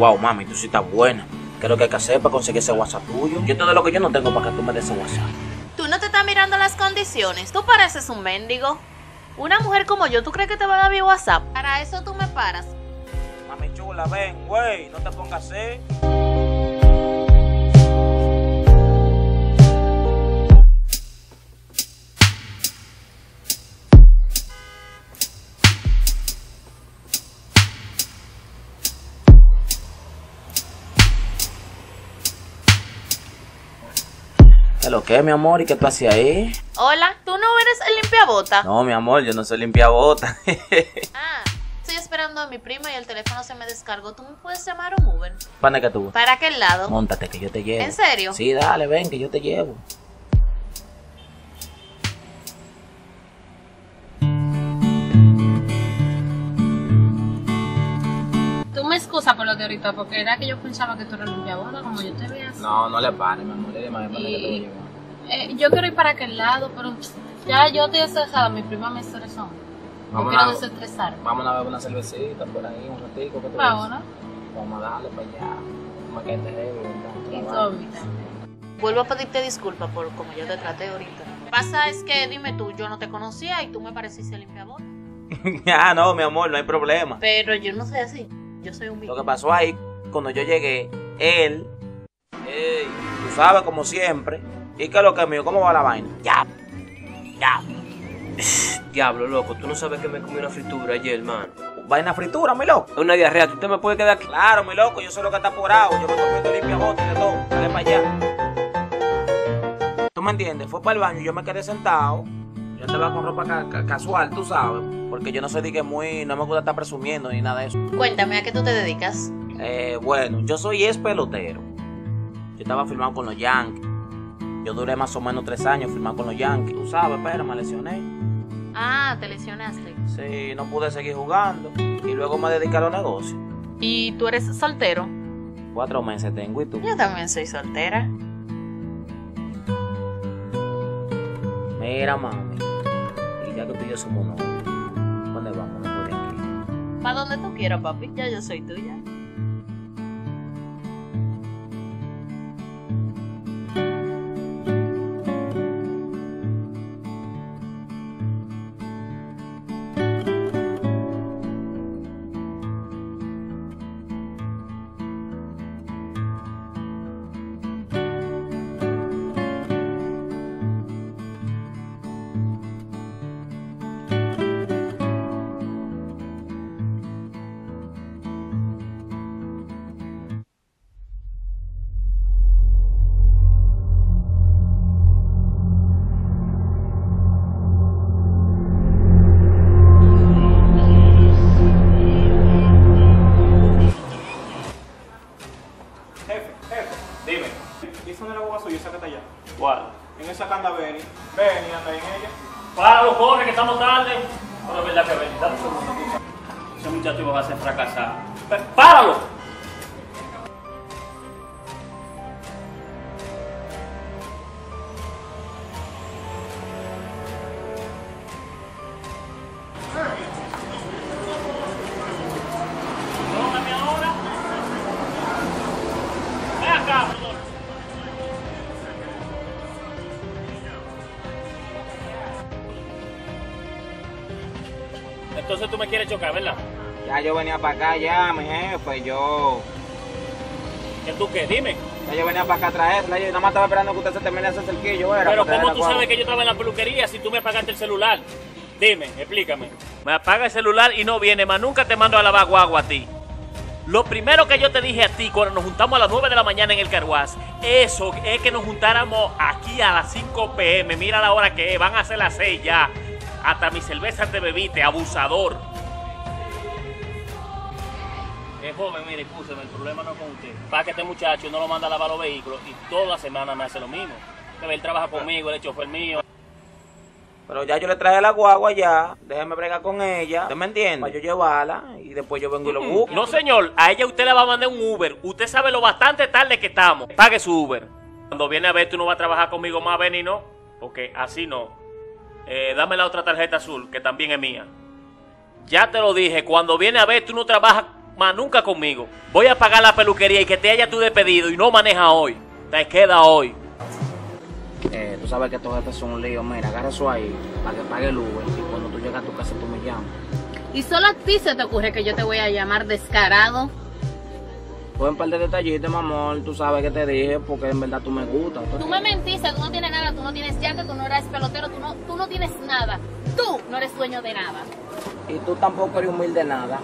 Wow, mami, tú sí estás buena. ¿Qué es lo que hay que hacer para conseguir ese WhatsApp tuyo? Yo te doy lo que yo no tengo para que tú me des ese WhatsApp. Tú no te estás mirando las condiciones. Tú pareces un mendigo. Una mujer como yo, ¿tú crees que te va a dar mi WhatsApp? Para eso tú me paras. Mami chula, ven, güey, no te pongas así. Lo que, mi amor? ¿Y qué tú hacías ahí? Hola, ¿tú no eres el limpiabota? No, mi amor, yo no soy limpiabota. Ah, estoy esperando a mi prima y el teléfono se me descargó. ¿Tú me puedes llamar un Uber? ¿Para que tú? ¿Para aquel lado? Móntate que yo te llevo. ¿En serio? Sí, dale, ven que yo te llevo. Excusas por lo de ahorita, porque era que yo pensaba que tú eras limpiaboda, como yo te veía así. No, no le pares, mi amor. Mami, para que te. Eh, yo quiero ir para aquel lado, pero ya yo estoy estresada, mi prima me estresó. Yo Vamos quiero a- desestresar. Vamos a beber una cervecita por ahí, un ratico. ¿qué tú Ahora? Vamos a darle para allá. Vamos a que te heavy, y ¿verdad? tú ahorita. Vuelvo a pedirte disculpas por como yo te traté ahorita. Pasa es que, dime tú, yo no te conocía y tú me pareciste limpiabota. Ah, no, mi amor, no hay problema. Pero yo no soy así. Yo soy un Lo que pasó ahí, cuando yo llegué, él, ey, tú sabes, como siempre, ¿y qué es lo que es mío? ¿Cómo va la vaina? Ya, ya. Diablo, loco, tú no sabes que me comí una fritura ayer, hermano. Vaina fritura, mi loco. Es una diarrea, tú te me puedes quedar aquí. Claro, mi loco, yo soy lo que está apurado. Yo me comiendo limpia bote y de todo. Dale para allá. ¿Tú me entiendes? Fue para el baño y yo me quedé sentado. Yo andaba con ropa ca- ca- casual, tú sabes. Porque yo no soy de que muy. No me gusta estar presumiendo ni nada de eso. Cuéntame, ¿a qué tú te dedicas? Eh, bueno, yo soy ex pelotero. Yo estaba firmado con los Yankees. Yo duré más o menos tres años firmado con los Yankees. Tú sabes, pero me lesioné. Ah, te lesionaste. Sí, no pude seguir jugando. Y luego me dediqué a los negocios. ¿Y tú eres soltero? Cuatro meses tengo y tú. Yo también soy soltera. Mira, mami. Y yo somos novios, ¿dónde vamos? Para donde tú quieras, papi. Ya yo soy tuya. ¿Y esa no es la guagua suya, esa que está allá? ¿Cuál? En esa que anda Benny. Benny anda ahí en ella. Páralo, corre, que estamos tarde. Pero es verdad que un segundo. Ese muchacho va a hacer fracasar. P- ¡Páralo! Entonces tú me quieres chocar, ¿verdad? Ya yo venía para acá, ya, mi jefe. Yo. ¿Que tú qué? Dime. Ya yo venía para acá a traerla. Yo nada más estaba esperando que usted se termine ese cerquillo. Era Pero ¿cómo tú sabes que yo estaba en la peluquería si tú me apagaste el celular? Dime, explícame. Me apaga el celular y no viene, más nunca te mando a lavar guagua a ti. Lo primero que yo te dije a ti cuando nos juntamos a las 9 de la mañana en el Carguaz, eso es que nos juntáramos aquí a las 5 pm. Mira la hora que es, van a ser las 6 ya. Hasta mi cerveza te bebiste, abusador. Es joven, mire, escúcheme, el problema no es con usted. Para que este muchacho no lo manda a lavar los vehículos y toda la semana me hace lo mismo. Él trabaja conmigo, él es chofer mío. Pero ya yo le traje la guagua ya. Déjeme bregar con ella. ¿Usted me entiende? Para yo llevarla y después yo vengo y lo busco. No, señor, a ella usted le va a mandar un Uber. Usted sabe lo bastante tarde que estamos. Pague su Uber. Cuando viene a ver, tú no vas a trabajar conmigo más, Benny, ¿no? Porque así no. Eh, dame la otra tarjeta azul, que también es mía. Ya te lo dije, cuando viene a ver, tú no trabajas más nunca conmigo. Voy a pagar la peluquería y que te haya tu despedido y no maneja hoy. Te queda hoy. Eh, tú sabes que estos jefes son un lío. Mira, agarra eso ahí para que pague el Uber. Y cuando tú llegas a tu casa, tú me llamas. Y solo a ti se te ocurre que yo te voy a llamar descarado. Fue un par de detallitos, mi amor. Tú sabes que te dije porque en verdad tú me gustas. Tú me mentiste, tú no tienes nada, tú no tienes yaque, tú no eres pelotero, tú no, tú no tienes nada. Tú no eres dueño de nada. Y tú tampoco eres humilde de nada.